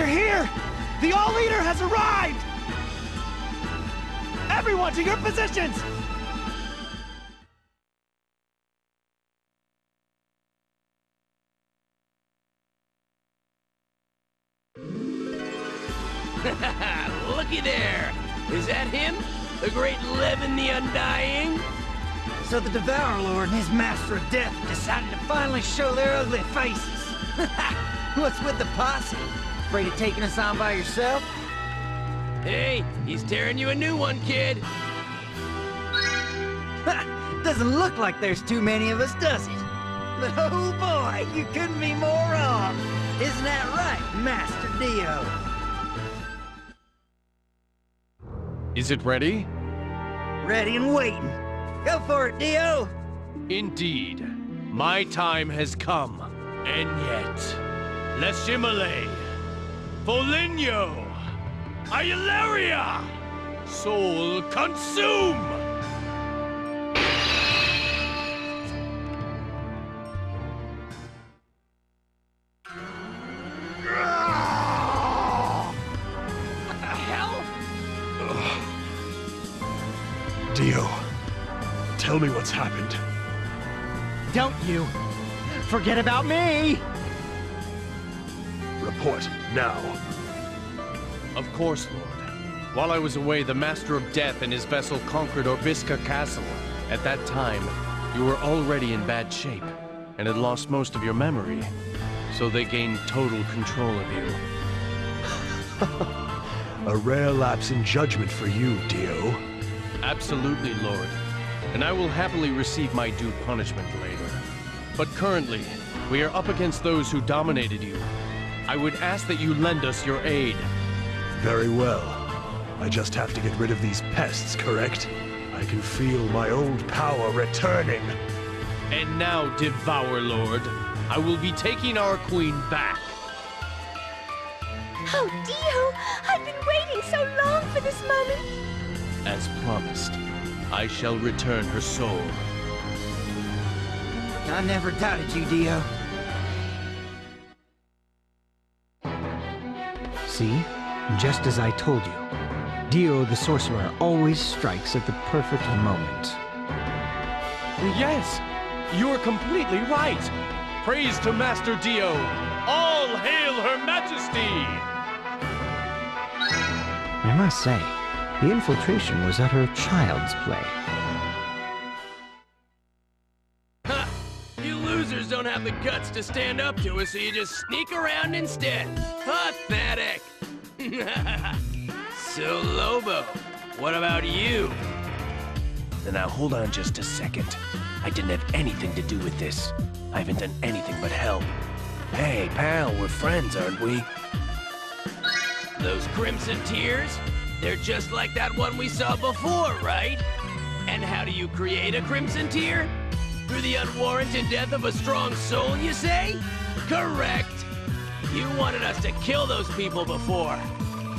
They're here! The All-Leader has arrived! Everyone to your positions! Looky there! Is that him? The great Levin the Undying? So the Devour Lord and his Master of Death decided to finally show their ugly faces. What's with the posse? Afraid of taking us on by yourself? Hey, he's tearing you a new one, kid. Doesn't look like there's too many of us, does it? But oh boy, you couldn't be more wrong. Isn't that right, Master Dio? Is it ready? Ready and waiting. Go for it, Dio! Indeed. My time has come. And yet... Leshimile! Foligno! Iolaria! Soul consume! What the hell? Dio, tell me what's happened. Don't you forget about me! Report now. Of course, Lord. While I was away, the Master of Death and his vessel conquered Orbiska Castle. At that time, you were already in bad shape, and had lost most of your memory. So they gained total control of you. A rare lapse in judgment for you, Dio. Absolutely, Lord. And I will happily receive my due punishment later. But currently, we are up against those who dominated you. I would ask that you lend us your aid. Very well. I just have to get rid of these pests, correct? I can feel my old power returning. And now, Devour Lord, I will be taking our queen back. Oh, Dio! I've been waiting so long for this moment! As promised, I shall return her soul. I never doubted you, Dio. See? Just as I told you. Dio the Sorcerer always strikes at the perfect moment. Yes, you're completely right. Praise to Master Dio. All hail Her Majesty! I must say, the infiltration was utter child's play. Ha! You losers don't have the guts to stand up to us, so you just sneak around instead. Pathetic! so, Lobo, what about you? Now hold on just a second. I didn't have anything to do with this. I haven't done anything but help. Hey, pal, we're friends, aren't we? Those Crimson Tears? They're just like that one we saw before, right? And how do you create a Crimson Tear? Through the unwarranted death of a strong soul, you say? Correct! You wanted us to kill those people before.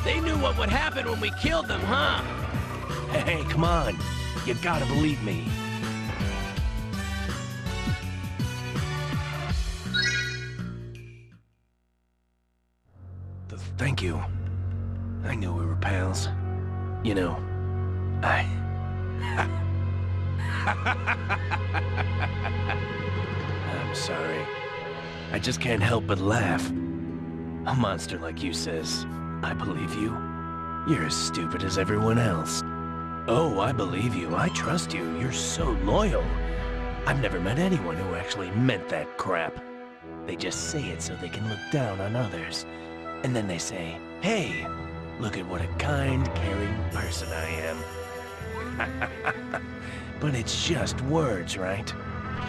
They knew what would happen when we killed them, huh? Hey, come on. You gotta believe me. Thank you. I knew we were pals. You know, I... I'm sorry. I just can't help but laugh. A monster like you says, I believe you. You're as stupid as everyone else. Oh, I believe you. I trust you. You're so loyal. I've never met anyone who actually meant that crap. They just say it so they can look down on others. And then they say, hey, look at what a kind, caring person I am. but it's just words, right?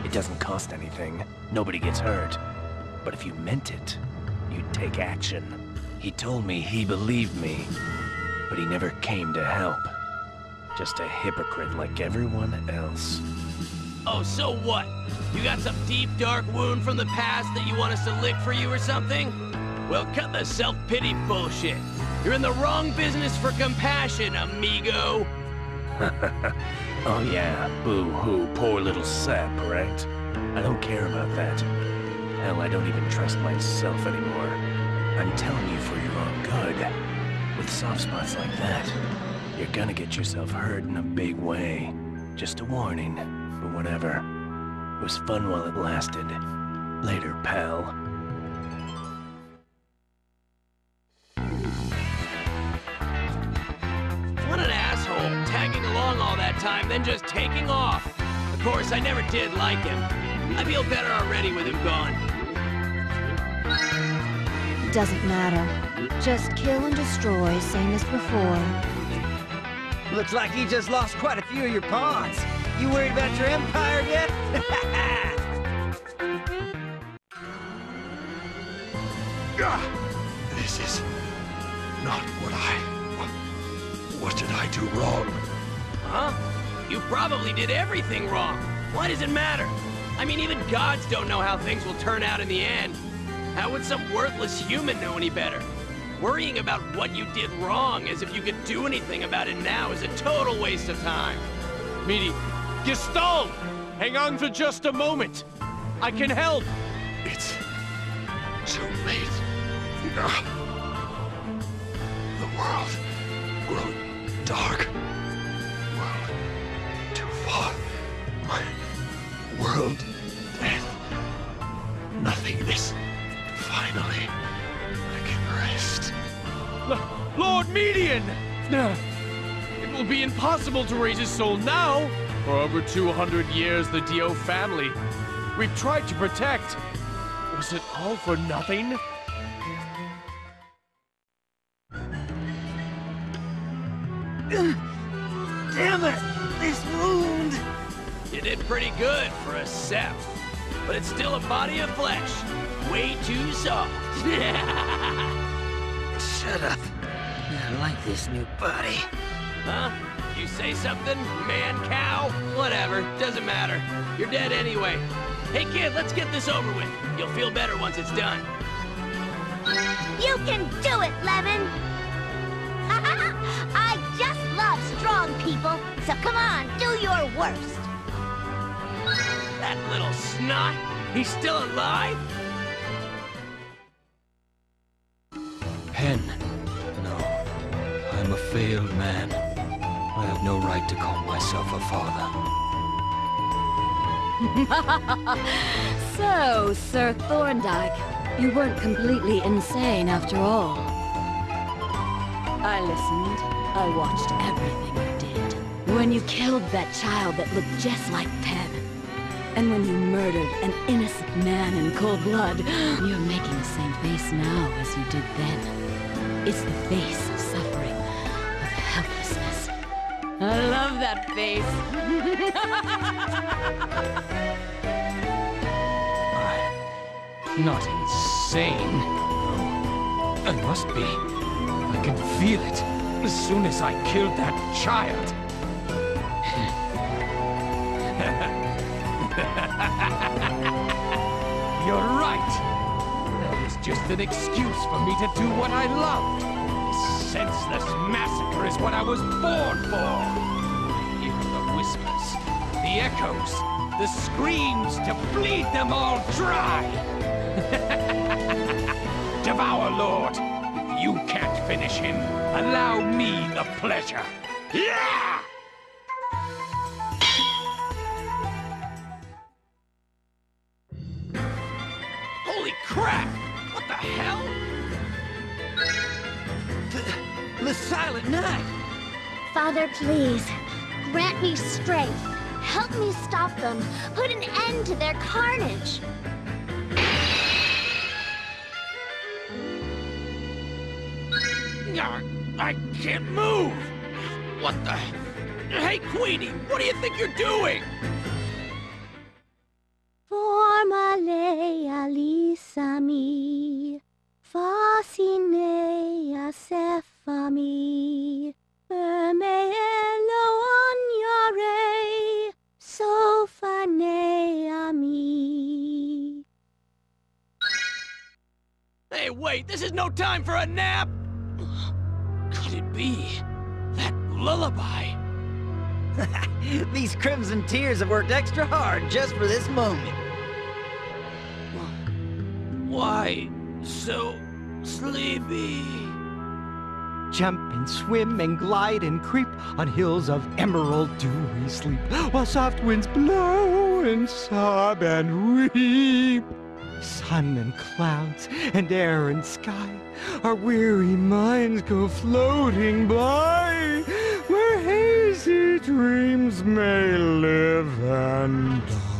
It doesn't cost anything. Nobody gets hurt. But if you meant it, you'd take action. He told me he believed me, but he never came to help. Just a hypocrite like everyone else. Oh, so what? You got some deep, dark wound from the past that you want us to lick for you or something? Well, cut the self-pity bullshit. You're in the wrong business for compassion, amigo. oh yeah, boo-hoo, poor little sap, right? I don't care about that. Hell, I don't even trust myself anymore. I'm telling you for your own good. With soft spots like that, you're gonna get yourself hurt in a big way. Just a warning, but whatever. It was fun while it lasted. Later, pal. What an asshole, tagging along all that time, then just taking off. Of course, I never did like him. I feel better already with him gone. Doesn't matter. Just kill and destroy, same as before. Looks like you just lost quite a few of your pawns. You worried about your empire yet? This is not what I... What did I do wrong? Huh? You probably did everything wrong. Why does it matter? I mean, even gods don't know how things will turn out in the end. How would some worthless human know any better? Worrying about what you did wrong as if you could do anything about it now is a total waste of time. Meaty, Gaston! Hang on for just a moment. I can help. It's too late. The world grown dark. World too far. My world dead. Nothingness. Finally, I can rest. L- Lord Median! Nah. It will be impossible to raise his soul now. For over 200 years, the Dio family. We've tried to protect. Was it all for nothing? Damn it! This wound! You did pretty good for a Seth. But it's still a body of flesh. Way too soft. Shut up. I like this new body. huh? You say something? Man, cow? Whatever. Doesn't matter. You're dead anyway. Hey kid, let's get this over with. You'll feel better once it's done. You can do it, Lemon! I just love strong people, so come on, do your worst. That little snot? He's still alive? Pen. No. I'm a failed man. I have no right to call myself a father. So, Sir Thorndyke, you weren't completely insane after all. I listened. I watched everything you did. When you killed that child that looked just like Penn. And when you murdered an innocent man in cold blood, you're making the same face now as you did then. It's the face of suffering, of helplessness. I love that face. Not insane. No. I must be. I can feel it. As soon as I killed that child. Just an excuse for me to do what I love. This senseless massacre is what I was born for. I Hear the whispers, the echoes, the screams to bleed them all dry. Devour, Lord. If you can't finish him, allow me the pleasure. Yeah! Holy crap! What the? The Silent Night! Father, please, grant me strength. Help me stop them. Put an end to their carnage. I can't move! What the... Hey, Queenie, what do you think you're doing? This is no time for a nap! Could it be? That lullaby? These crimson tears have worked extra hard just for this moment. Why so sleepy. Jump and swim and glide and creep on hills of emerald dew we sleep, while soft winds blow and sob and weep. Sun and clouds and air and sky, our weary minds go floating by, where hazy dreams may live and die.